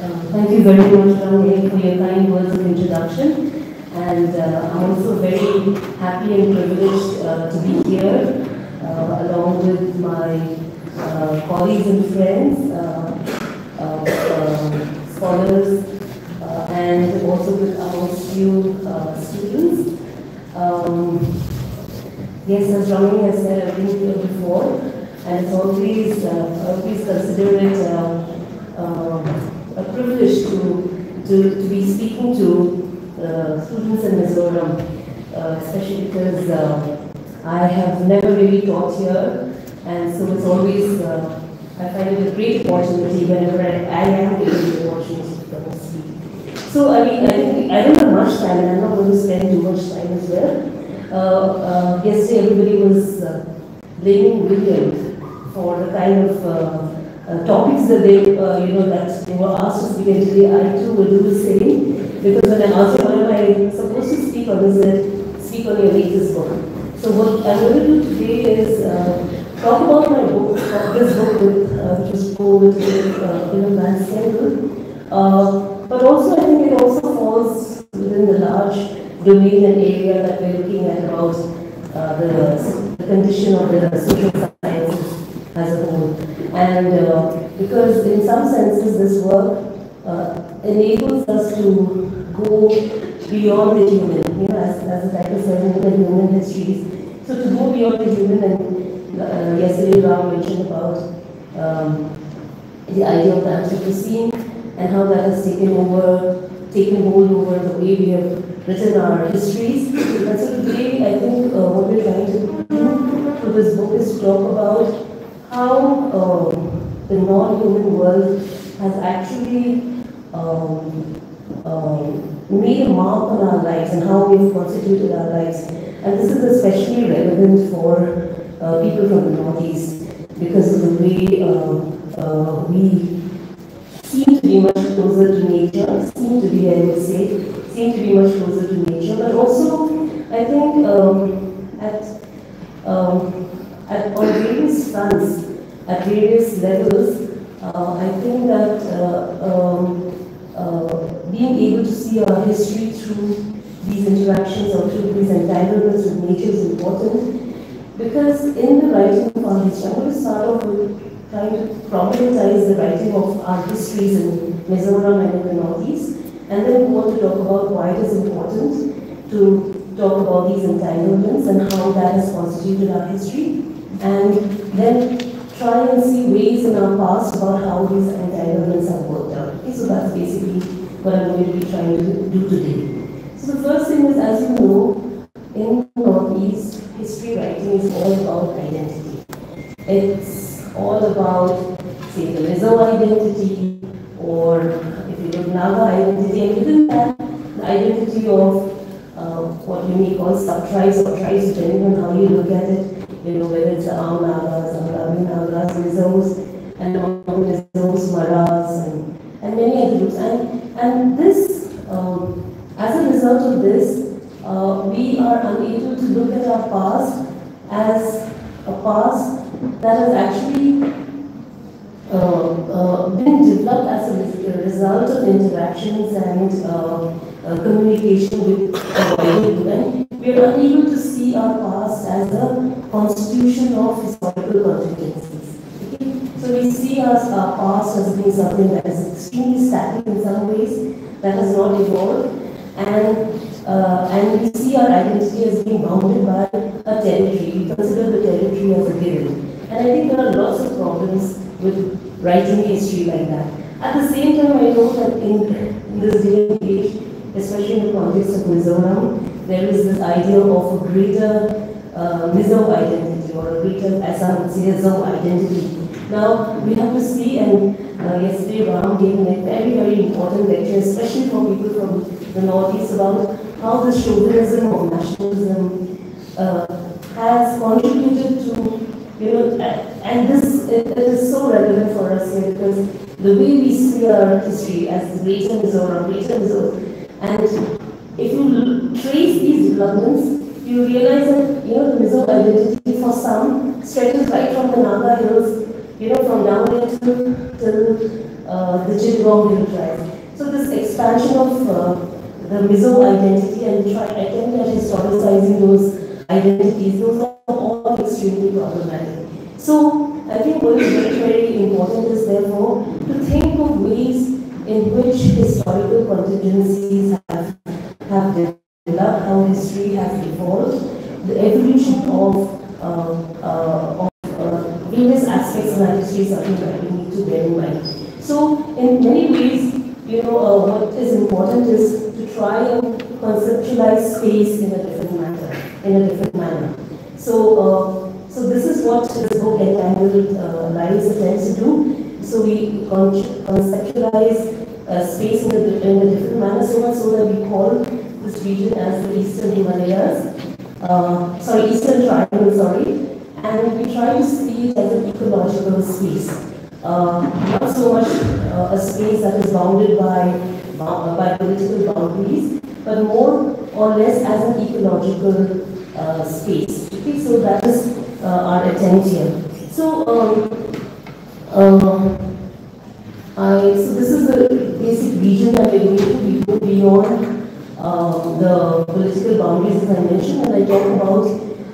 Um, Thank you very much, Ramya, for your kind words of introduction. And uh, I'm also very happy and privileged uh, to be here uh, along with my uh, colleagues and friends, uh, uh, uh, scholars, and also with you uh, students. Um, yes, as Ramani has said, I've been here before, and uh, I always consider it a privilege to, to, to be speaking to uh, students in Mizoram, uh, especially because uh, I have never really taught here, and so it's always, uh, I find it a great opportunity whenever I, I am given the opportunity to come and speak. So, I mean, I think, I don't have much time, and I'm not going to spend too much time as well. Uh, uh, yesterday, everybody was blaming William for the kind of uh, topics that they, uh, you know, that they were asked to speak, today I too will do the same. Because when I asked what am I supposed to speak on, he said, speak on your latest book. So what I'm going to do today is uh, talk about my book, this book with, uh, which is co-written with uh, Willem van Schendel. Uh, but also I think it also falls within the large domain and area that we're looking at about uh, the, the condition of the social sciences as a whole. And uh, because in some senses this work uh, enables us to go beyond the human, you know, as, as the title says, in the human histories. So to go beyond the human, and uh, yesterday Ram mentioned about um, the idea of the Anthropocene and how that has taken over, taken hold over the way we have written our histories. And so today, I think uh, what we're trying to do through this book is to talk about how um, the non-human world has actually um, um, made a mark on our lives and how we've constituted our lives. And this is especially relevant for uh, people from the Northeast because of the way uh, uh, we seem to be much closer to nature, seem to be, I would say, seem to be much closer to nature, but also I think um, at, um, at on various fronts, at various levels, uh, I think that uh, um, uh, being able to see our history through these interactions or through these entanglements with nature is important. Because in the writing of our history, I'm going to start off with trying to problematize the writing of our histories in Mizoram and in the Northeast, and then we want to talk about why it is important to talk about these entanglements and how that has constituted our history, and then try and see ways in our past about how these entanglements have worked out. Okay, so that's basically what I'm going to be trying to do today. So the first thing is, as you know, in the Northeast, history writing is all about identity. It's all about, say, the Mizo identity, or if you look Naga identity, and within that, the identity of uh, what you may call sub-tribes or tribes, depending on how you look at it, you know, whether it's the Ao Nagas, Angami Nagas, Mizos, and among Mizos, Maras, and, and many other groups. And, and this, um, as a result of this, uh, we are unable to look at our past as a past that has actually uh, uh, been developed as a result of interactions and uh, uh, communication with the wider. We are unable see our past as a constitution of historical contingencies. So we see our, our past as being something that is extremely static in some ways, that has not evolved, and uh, and we see our identity as being bounded by a territory. We consider the territory as a given. And I think there are lots of problems with writing history like that. At the same time, I know that in, in this day and age, especially in the context of Mizoram, there is this idea of a greater uh, Mizo identity or a greater, as I would say, Zo identity. Now, we have to see, and uh, yesterday Ram gave a very, very important lecture, especially for people from the Northeast, about how the chauvinism or nationalism uh, has contributed to, you know, and this it, it is so relevant for us here because the way we see our history as greater Mizoram, greater Mizoram, and if you trace these developments, you realize that, you know, the Mizo identity for some stretches right from the Naga hills, you know, from there to, to uh, the Chittagong Hill tribes. So this expansion of uh, the Mizo identity and try attempt at historicizing those identities, those are all extremely problematic. So I think what is very, very important is therefore to think of ways in which historical contingencies have, have developed, how history has evolved, the evolution of, uh, uh, of uh, various aspects of history is something that we need to bear in mind. So in many ways, you know, uh, what is important is to try and conceptualize space in a different manner, in a different manner. So, uh, so this is what this book Entangled uh, Lives attempts to do. So we conceptualize uh, space in a, in a different manner, so much so that we call region as the Eastern Himalayas, uh, sorry, Eastern Triangle, sorry, and we try to see it as an ecological space. Uh, not so much uh, a space that is bounded by, by political boundaries, but more or less as an ecological uh, space. Okay, so that is uh, our attempt here. So, um, I, so this is the basic region that we're going to be beyond the political boundaries as I mentioned, and I talk about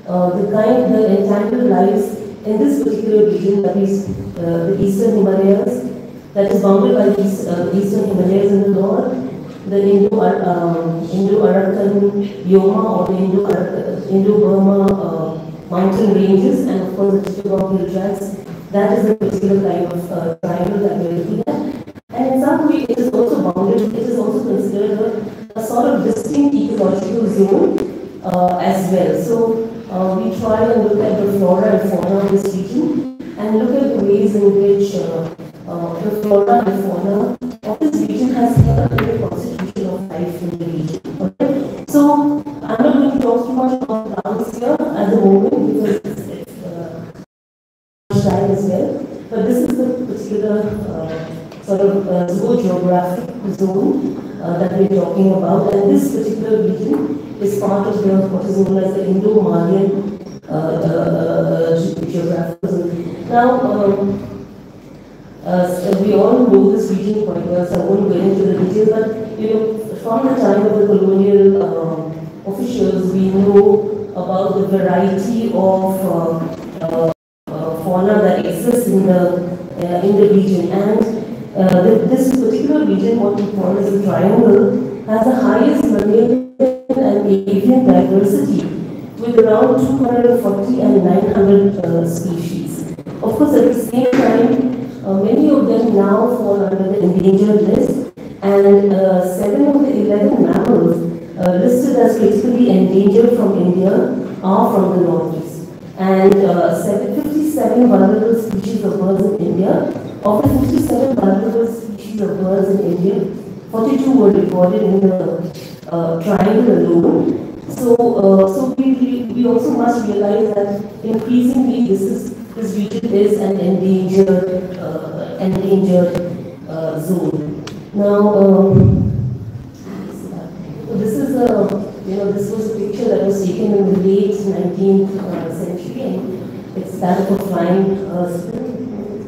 uh, the kind, the entangled lives in this particular region, that is uh, the eastern Himalayas, that is bounded by these uh, eastern Himalayas in the north, the Indo, um, Indo-Arakan Yoma or the Indo Indo Burma uh, mountain ranges, and of course the Chittagong Hill tracts. That is the particular kind of uh, triangle that we are looking at. And in some way, it is also bounded, it is also considered a, a sort of distinct ecological zone uh, as well. So uh, we try and look at the flora and fauna of this region and look at the ways in which uh, uh, the flora and fauna of this region has helped in the constitution of life in the region. Okay? So I'm not going to talk too much about plants here at the moment because it's uh, time as well. But this is the particular uh, sort of uh, zoogeographic zone uh, that we're talking about. And this particular region is part of the, what is known as the Indo-Malayan uh, uh, uh. Now, um, uh, we all know this region quite well, so I won't go into the details, but you know, from the time of the colonial um, officials, we know about the variety of uh, fauna that exists in the in the region, and this particular region, what we call as the triangle, has the highest mammalian and avian diversity with around 240 and 900 uh, species. Of course, at the same time, uh, many of them now fall under the endangered list, and uh, seven of the 11 mammals uh, listed as critically endangered from India are from the northeast. And uh, 57 vulnerable species of birds of the 57 vulnerable species of birds in India, 42 were recorded in the uh, triangle alone. So, uh, so we, we also must realize that increasingly this is this region is an endangered uh, endangered uh, zone. Now, um, this is a you know this was a picture that was taken in the late 19th uh, century, and it's that of a flying uh,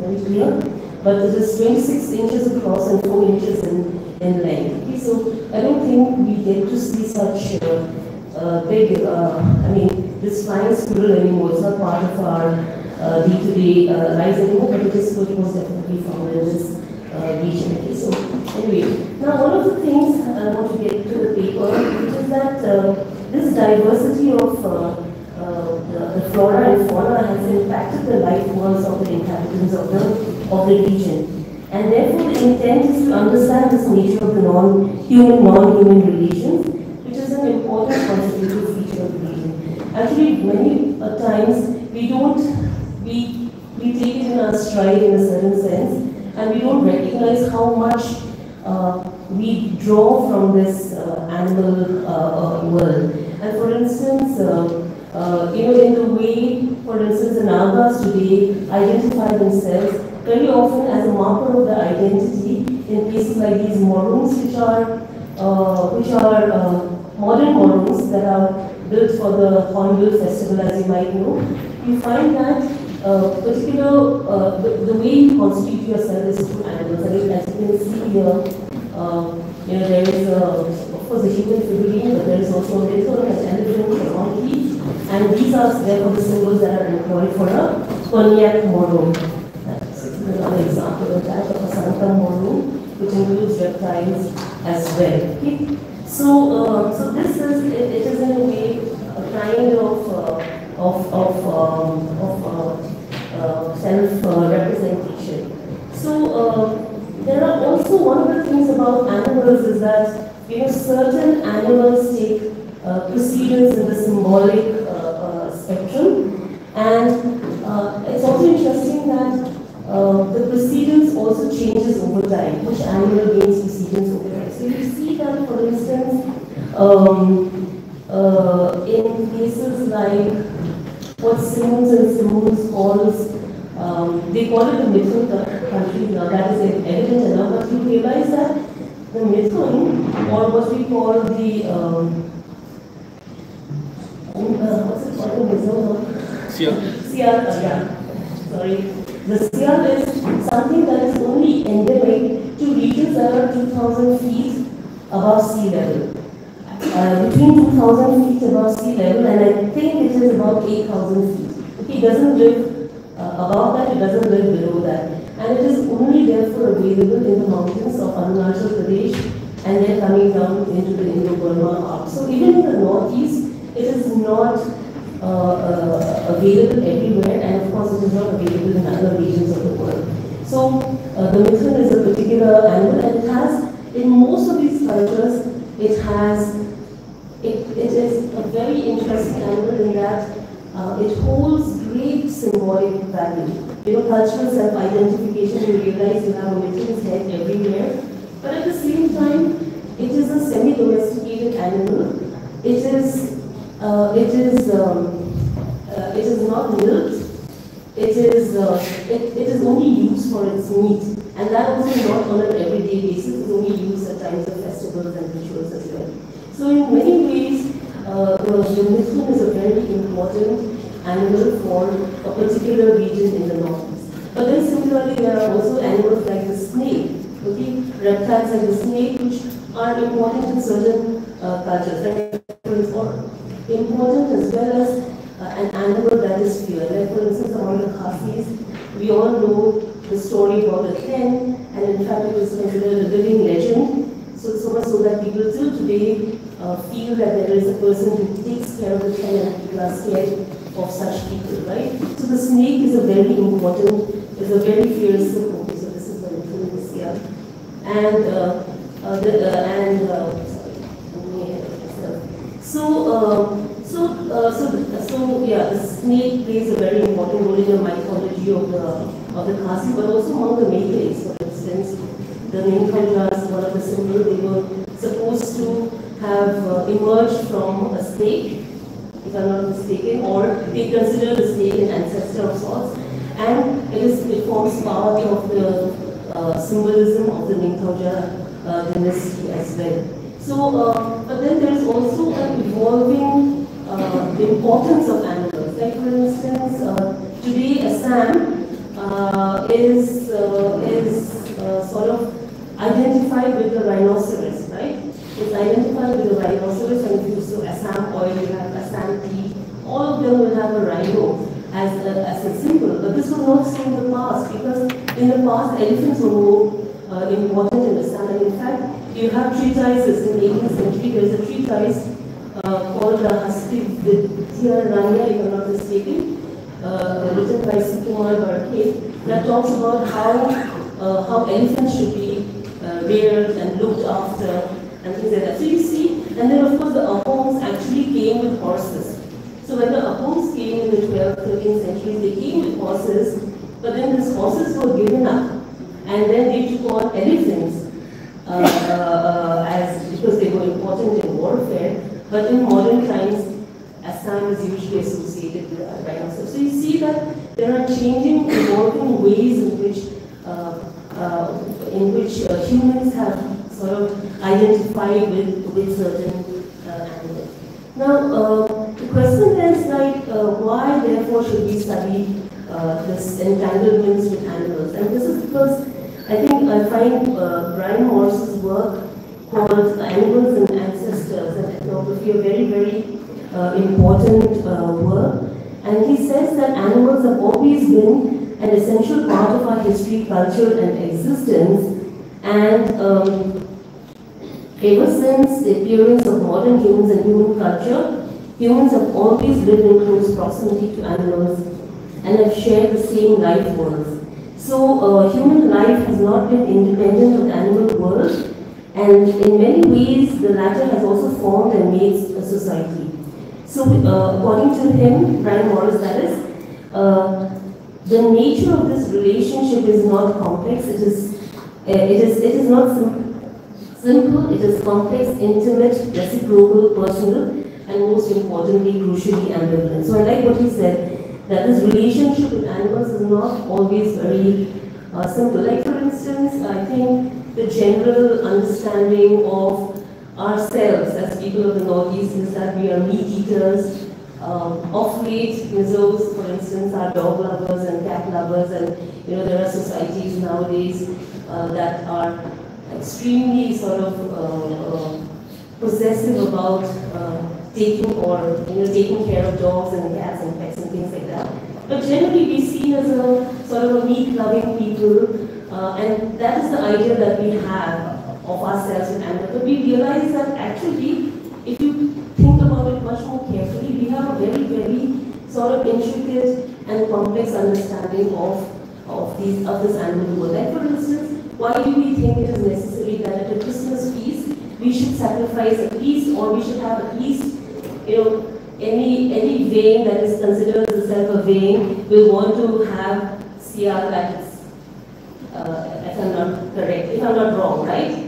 very clear. But it is 26 inches across and 4 inches in in length. Okay, so I don't think we get to see such uh, uh, big, uh, I mean, this flying squirrel anymore. It's not part of our uh, day-to-day -day, lives anymore, but it is what was definitely found in this uh, region. Okay, so anyway, now one of the things I want to get to the paper, which is that uh, this diversity of the, the, flora and fauna has impacted the life worlds of the inhabitants of the, of the region. And therefore, the intent is to understand this nature of the non-human, non-human relations, which is an important constitutive feature of the region. Actually, many times we don't, we, we take it in our stride in a certain sense, and we don't recognize how much uh, we draw from this uh, animal uh, uh world. And for instance, uh, uh, you know, in the way, for instance, the Nagas today identify themselves very often as a marker of the identity in places like these morungs, which are uh, which are uh, modern morungs that are built for the Hornbill Festival, as you might know. You find that uh, particular, uh, the, the, way you constitute yourself is through animals. I mean, as you can see here, uh, you know, there is, a, of course, a human figurine, but there is also a little an elephant, a monkey, and these are therefore the symbols that are employed for a Konyak model. Another example of that, of a Santa model, which includes reptiles as well. Okay? So, uh, so this is, it, it is in a way a kind of, uh, of, of, um, of uh, uh self-representation. so, uh, there are also, one of the things about animals is that, you know, certain animals take uh, precedence in the symbolic spectrum. And it's also interesting that uh, the precedence also changes over time, which animal gains precedence over time. So you see that, for instance, um, uh, in cases like what Simoons and Simoons calls, um, they call it the Mithun country, now that is evident enough, but you realize that the Mithun, or what we call the, um, uh, what's it called, the Mizo? Sial. Sial, uh, yeah, sorry. The Sial is something that is only endemic to regions that are 2,000 feet above sea level. Uh, between 2,000 feet above sea level, and I think it is about 8,000 feet. It doesn't live uh, above that, it doesn't live below that. And it is only therefore available in the mountains of Arunachal Pradesh and then coming down into the Indo-Burma arc. So even in the northeast, it is not available everywhere and of course it is not available in other regions of the world. So uh, the mithun is a particular animal and it has, in most of these cultures, it has, it, it is a very interesting animal in that uh, it holds great symbolic value. You know, cultural self-identification, you realize you have a mithun's head everywhere, but at the same time, it is a semi-domesticated animal. It is uh, it is um, uh, it is not milked. It is uh, it, it is only used for its meat, and that also not on an everyday basis. It's only used at times of festivals and rituals as well. So in many ways, uh, the, the is a very important animal for a particular region in the northeast. But then similarly, there are also animals like the snake, okay, reptiles like the snake, which are important in certain uh, cultures. Important as well as uh, an animal that is feared. Like for instance, among the Khasis, we all know the story about the thlen, and in fact it is considered a living legend. So, so much so that people still today uh, feel that there is a person who takes care of the thlen and people are scared of such people, right? So the snake is a very important, is a very fierce symbol. So this is the influence here. And, uh, uh, the, uh, and uh, so, uh, so, uh, so, yeah, the snake plays a very important role in the mythology of the of the Khasi, but also among the Meiteis, for instance, the Ningthoujas, one of the symbols, they were supposed to have uh, emerged from a snake, if I'm not mistaken, or they consider the snake an ancestor of sorts, and it is it forms part of the uh, symbolism of the Ningthouja uh, dynasty as well. So, uh, but then there is also an evolving uh, the importance of animals. Like for instance, uh, today Assam uh, is uh, is uh, sort of identified with the rhinoceros, right? It's identified with the rhinoceros, and if you so Assam oil, you have Assam tea. All of them will have a rhino as a, as a symbol. But this was not so in the past because in the past elephants were more important in Assam, and in fact you have treatises in the 18th century. There is a treatise uh, called the Hasti Vidya if I'm not mistaken, uh, written by Sukumar Barkath, that talks about how, uh, how elephants should be uh, reared and looked after and things like that. So you see, and then of course the Ahoms actually came with horses. So when the Ahoms came in the 12th, 13th century, they came with horses, but then these horses were given up. And then they took on elephants uh, uh, as because they were important in warfare. But in modern times, Assam is usually associated with rhinoceros. So you see that there are changing, evolving ways in which uh, uh, in which uh, humans have sort of identified with, with certain uh, animals. Now, the question is like, why therefore should we study uh, this entanglements with animals. And this is because I think I find uh, Brian Morris's work called Animals Ancestors and Ethnography a very, very uh, important uh, work. And he says that animals have always been an essential part of our history, culture, and existence. And um, ever since the appearance of modern humans and human culture, humans have always lived in close proximity to animals and have shared the same life worlds. So uh, human life has not been independent of animal world and in many ways the latter has also formed and made a society. So uh, according to him, Brian Morris that is, uh, the nature of this relationship is not complex, it is, uh, it is, it is not sim simple, it is complex, intimate, reciprocal, personal, and most importantly, crucially ambivalent. So I like what he said, that this relationship with animals is not always very uh, simple. Like for instance, I think the general understanding of ourselves as people of the Northeast is that we are meat eaters. Um, of late, Mizos, for instance, are dog lovers and cat lovers, and you know there are societies nowadays uh, that are extremely sort of uh, uh possessive about uh, taking or you know taking care of dogs and cats and pets and things like that. But generally we see as a sort of a meat-loving people, uh, and that is the idea that we have of ourselves and animals. But we realize that actually, if you think about it much more carefully, we have a very, very sort of intricate and complex understanding of of these of this animal world. Like for instance, why do we think it is necessary that at a Christmas feast we should sacrifice a beast or we should have at least you know, any any vein that is considered as a vein will want to have sial is, uh, if I'm not correct, if I'm not wrong, right?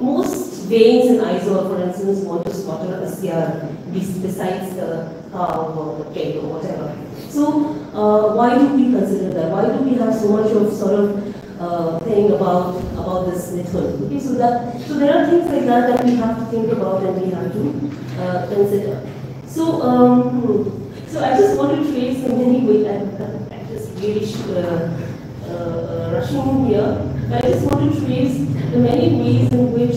Most veins in Aizawl, for instance, want to slaughter a sial besides the cow or the pig or whatever. So uh, why do we consider that? Why do we have so much of sort of uh, thing about about this method? Okay, so that so there are things like that that we have to think about and we have to uh, consider. So, um, so I just want to in many ways, I'm, I'm just really uh, uh, rushing here, but I just want to trace the many ways in which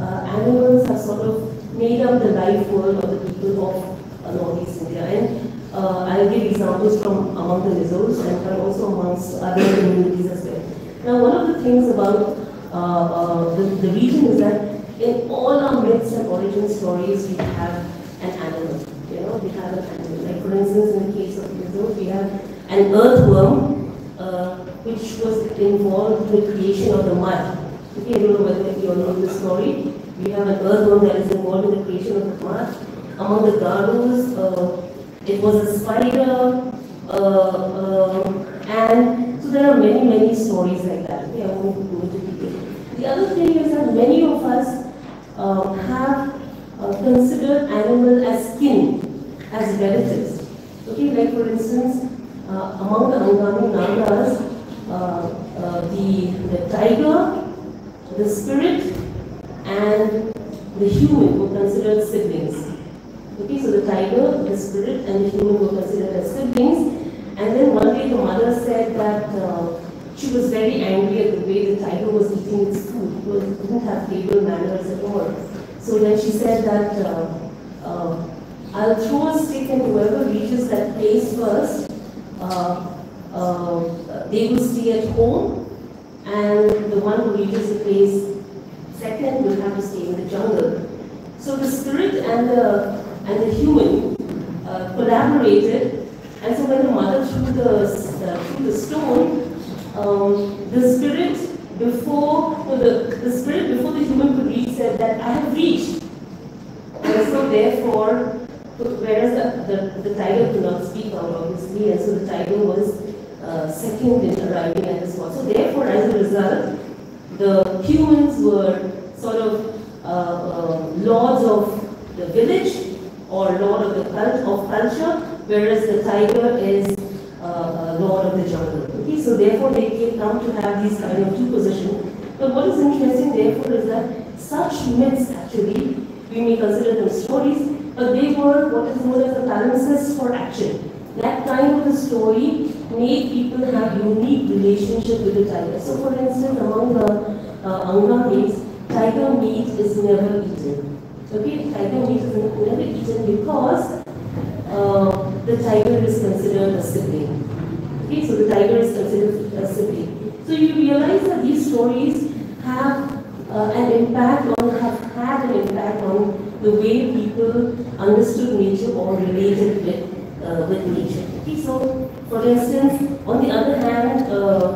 uh, animals have sort of made up the life world of the people of uh, Northeast India. And uh, I'll give examples from among the Mizos and also amongst other communities as well. Now, one of the things about uh, the, the region is that in all our myths and origin stories, we have an animal. You know, we have an animal. Like for instance, in the case of Mizos, we have an earthworm, uh, which was involved in the creation of the mud. Okay, I don't know whether you know the story. We have an earthworm that is involved in the creation of the mud. Among the Garos, uh, it was a spider, uh, uh, and so there are many, many stories like that. Okay, I won't go into detail. The other thing is that many of us uh, have uh, considered animal as kin, as relatives. Okay, like for instance, uh, among the Angami Nagas, the, the tiger, the spirit, and the human were considered siblings. Okay, so the tiger, the spirit, and the human were considered as siblings. And then one day the mother said that uh, she was very angry at the way the tiger was eating its food. It didn't have table manners at all. So then she said that uh, uh, I'll throw a stick and whoever reaches that place first, uh, uh, they will stay at home and the one who reaches the place second will have to stay in the jungle. So the spirit and the, and the human uh, collaborated and so when the mother threw the, threw the stone, um, the spirit before the, the spirit before the human could reach said that I have reached. And so therefore, whereas the, the, the tiger could not speak out obviously, and so the tiger was uh, second in arriving at the spot. So therefore, as a result, the humans were sort of uh, uh, lords of the village or lord of the cult of culture, whereas the tiger is uh, lord of the jungle. Okay, so therefore they can come to have these kind of two positions. But what is interesting therefore is that such myths actually, we may consider them stories, but they were what is known as the palimpsest for action. That kind of a story made people have unique relationship with the tiger. So for instance, among the uh, meats, tiger meat is never eaten. Okay, tiger meat is never eaten because uh, the tiger is considered a sibling. Okay, so the tiger is considered a sibling. So you realize that these stories have uh, an impact on, have had an impact on the way people understood nature or related with, uh, with nature. Okay, so for instance, on the other hand, uh,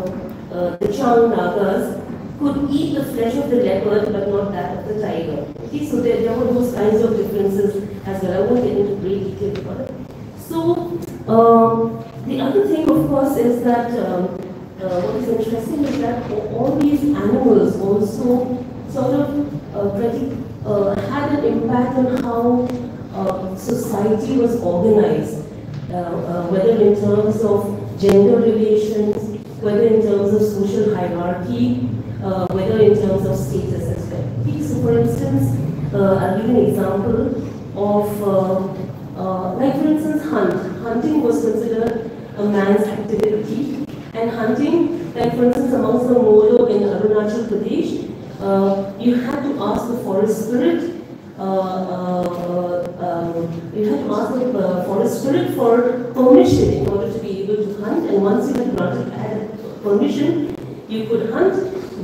uh, the Chang Nagas could eat the flesh of the leopard but not that of the tiger. Okay, so there, there were those kinds of differences as well. I won't get into great detail about it. So, um, the other thing, of course, is that um, uh, what is interesting is that all these animals also sort of uh, pretty, uh, had an impact on how uh, society was organized, Um, uh, whether in terms of gender relations, whether in terms of social hierarchy, uh, whether in terms of status as well. So for instance, uh, I'll give an example of, uh, like for instance, hunt. Hunting was considered a man's activity and hunting, like for instance amongst the Molo in Arunachal Pradesh, uh, you had to ask the forest spirit uh, uh, um, you had to ask the uh, forest spirit for permission in order to be able to hunt and once you had granted had permission you could hunt.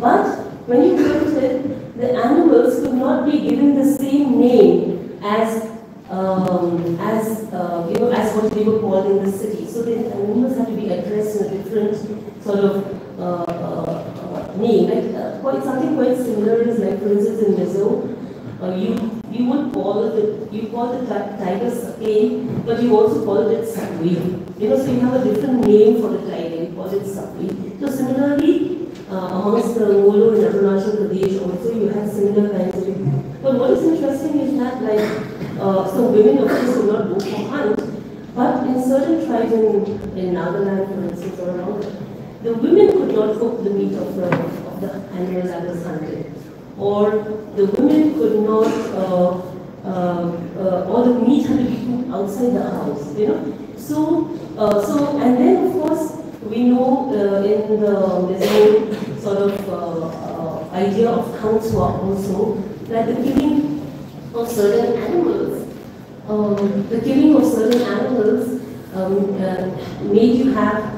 But when you hunted the animals could not be given the same name as um, as uh, you know as what they were called in the city so the animals had to be addressed in a different sort of uh, name. Like uh, quite something quite similar is like for instance in Mizo, uh, you you would call it you call the tiger sakei, but you also call it sakwe. because you have a different name for the tiger. You call it sakwe. So similarly, uh, amongst the Molo in Arunachal Pradesh also you have similar kinds of. But what is interesting is that like uh, so women of course will not go for hunt, but in certain tribes in, in Nagaland, for instance, or around the women could not cook the meat of the, of the animals that was hunted. Or the women could not, uh, uh, uh, or the meat had to be cooked outside the house, you know. So, uh, so and then of course, we know uh, in the Mizo sort of idea of Thangchhuah also, that the killing of certain animals, um, the killing of certain animals um, made you have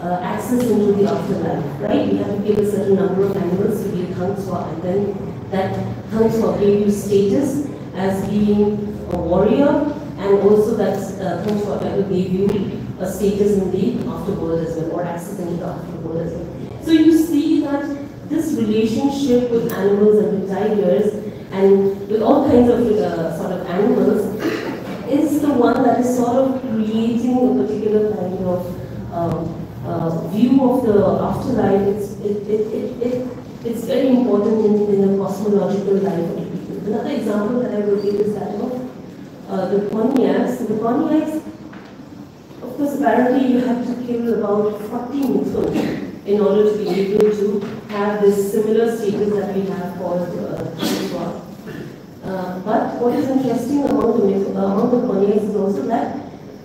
uh, access into the afterlife, right? You have to give a certain number of animals to be a Thangchhuah, and then that Thangchhuah gave you status as being a warrior, and also that uh, Thangchhuah gave you a status in the afterworld as well, or access into the afterworld as well. So you see that this relationship with animals and with tigers, and with all kinds of uh, sort of animals, is the one that is sort of creating a particular kind of um, uh, view of the afterlife, it's, it, it, it, it, it's very important in, in the cosmological life. Another example that I will give is that of uh, the Konyaks. The Konyaks, of course, apparently you have to kill about 40 mithun in order to be able to have this similar status that we have called uh, uh, but what is interesting among the, among the Konyaks is also that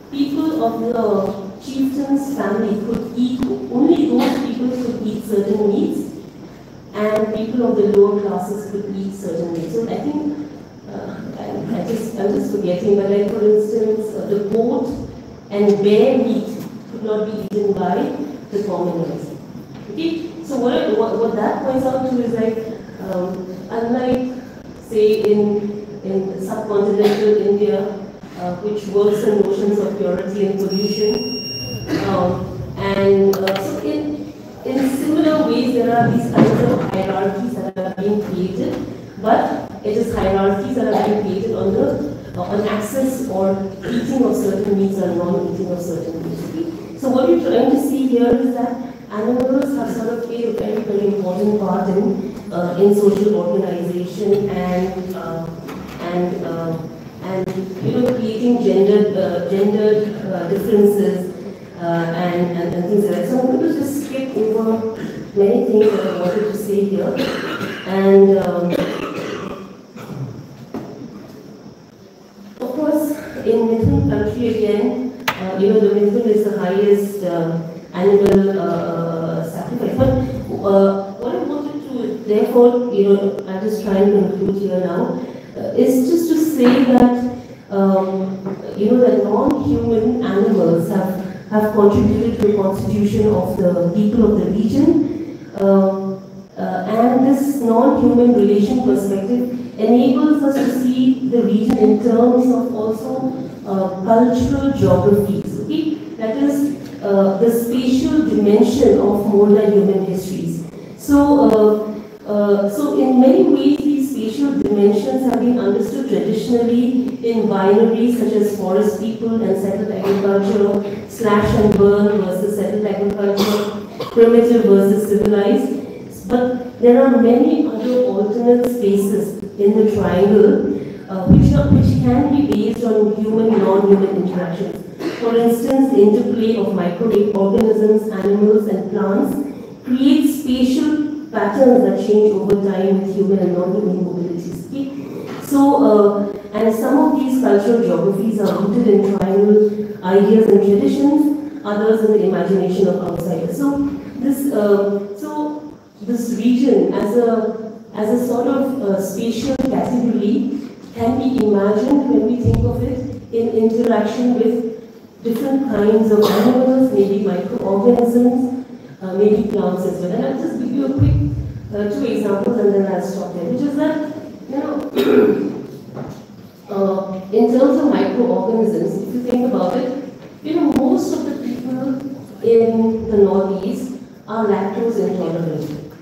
people of the chieftain's family could eat, only those people could eat certain meats, and people of the lower classes could eat certain. So I think, uh, I, I, just, I'm just forgetting, but like for instance, uh, the goat and bear meat could not be eaten by the commoners. Okay, so what, what, what that points out to is like, um, unlike, say, in, in subcontinental India, uh, which works on notions of purity and pollution, um, and uh, so in, in similar ways, there are these kinds hierarchies that are being created, but it is hierarchies that are being created on the uh, on access or eating of certain meats or non-eating of certain meats. So what you're trying to see here is that animals have sort of played a very, very important part in uh, in social organization and uh, and uh, and you know creating gender uh, gender uh, differences uh, and, and, and, things like that. So I'm going to just skip over many things that I wanted to say here. And um, of course, in Mithun country again, uh, you know, the Mithun is the highest uh, animal uh, sacrifice. But uh, what I wanted to, therefore, you know, I'm just trying to conclude here now, uh, is just to say that, um, you know, that non-human animals have, have contributed to the constitution of the people of the region. Um, uh, and this non-human relation perspective enables us to see the region in terms of also uh, cultural geographies. Okay? That is uh, the spatial dimension of more than human histories. So, uh, uh, so in many ways, these spatial dimensions have been understood traditionally in binaries such as forest people and settled agriculture, slash and burn versus settled agriculture, primitive versus civilized. But there are many other alternate spaces in the triangle uh, which, are, which can be based on human non-human interactions. For instance, the interplay of microorganisms, animals and plants creates spatial patterns that change over time with human and non-human mobilities. Okay? So, uh, and some of these cultural geographies are rooted in tribal ideas and traditions, others in the imagination of outsiders. So, this, uh, so this region as a as a sort of uh, spatial category can be imagined when we think of it in interaction with different kinds of animals, maybe microorganisms, uh, maybe plants as well. And I'll just give you a quick uh, two examples and then I'll stop there, which is that, you know, uh, in terms of microorganisms, if you think about it, you know, most of the people in the Northeast are lactose intolerant.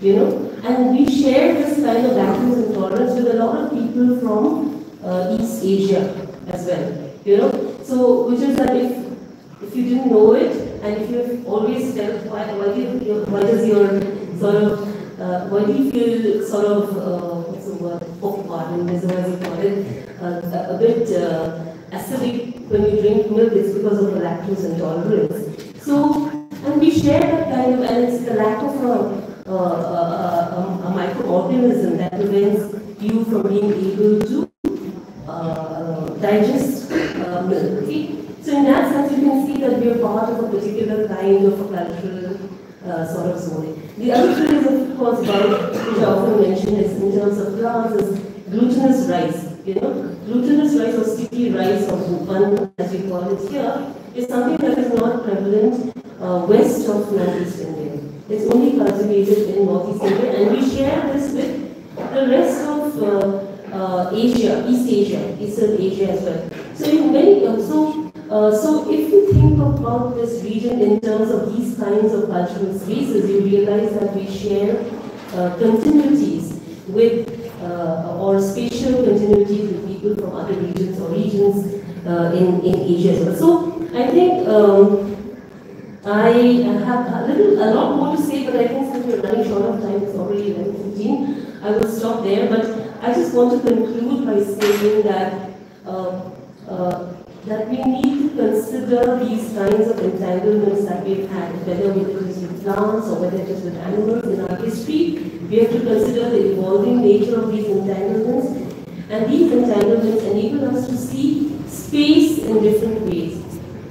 You know, and we share this kind of lactose intolerance with a lot of people from uh, East Asia as well. You know, so, which is that if, if you didn't know it, and if you've always felt, why, why, do you, why does your sort of, uh, why do you feel sort of, uh, what's the word, oh, pardon, what you call it, uh, a bit uh, acidic when you drink milk, it's because of lactose intolerance. So, and we share that kind of, and it's the lack of a, a, a, a microorganism that prevents you from being able to uh, digest so in that sense, you can see that we are part of a particular kind of a cultural uh, sort of zone. The other thing is, of course, about, which I often mention is in terms of plants, is glutinous rice. You know, glutinous rice or sticky rice or bun, as we call it here, is something that is not prevalent uh, west of Northeast India. It's only cultivated in Northeast India, and we share this with the rest of uh, uh, Asia, East Asia, Eastern Asia as well. So in many, uh, so, uh, so if you think about this region in terms of these kinds of cultural spaces, you realize that we share uh, continuities with, uh, or spatial continuities with people from other regions or regions uh, in, in Asia as well. So I think um, I have a little, a lot more to say, but I think since we're running short of time, it's already 11.15, I will stop there. But I just want to conclude by saying that uh, uh, that we need to consider these kinds of entanglements that we've had, whether it is with plants or whether it is with animals in our history. We have to consider the evolving nature of these entanglements. And these entanglements enable us to see space in different ways.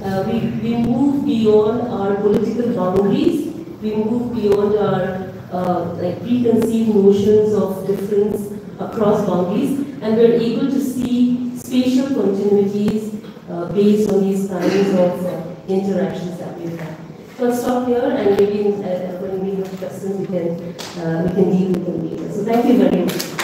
Uh, we, we move beyond our political boundaries. We move beyond our uh, like preconceived notions of difference across boundaries and we're able to see spatial continuities uh, based on these kinds of uh, interactions that we've had. So I'll stop here and maybe when we have questions we can, uh, we can deal with them later. So thank you very much.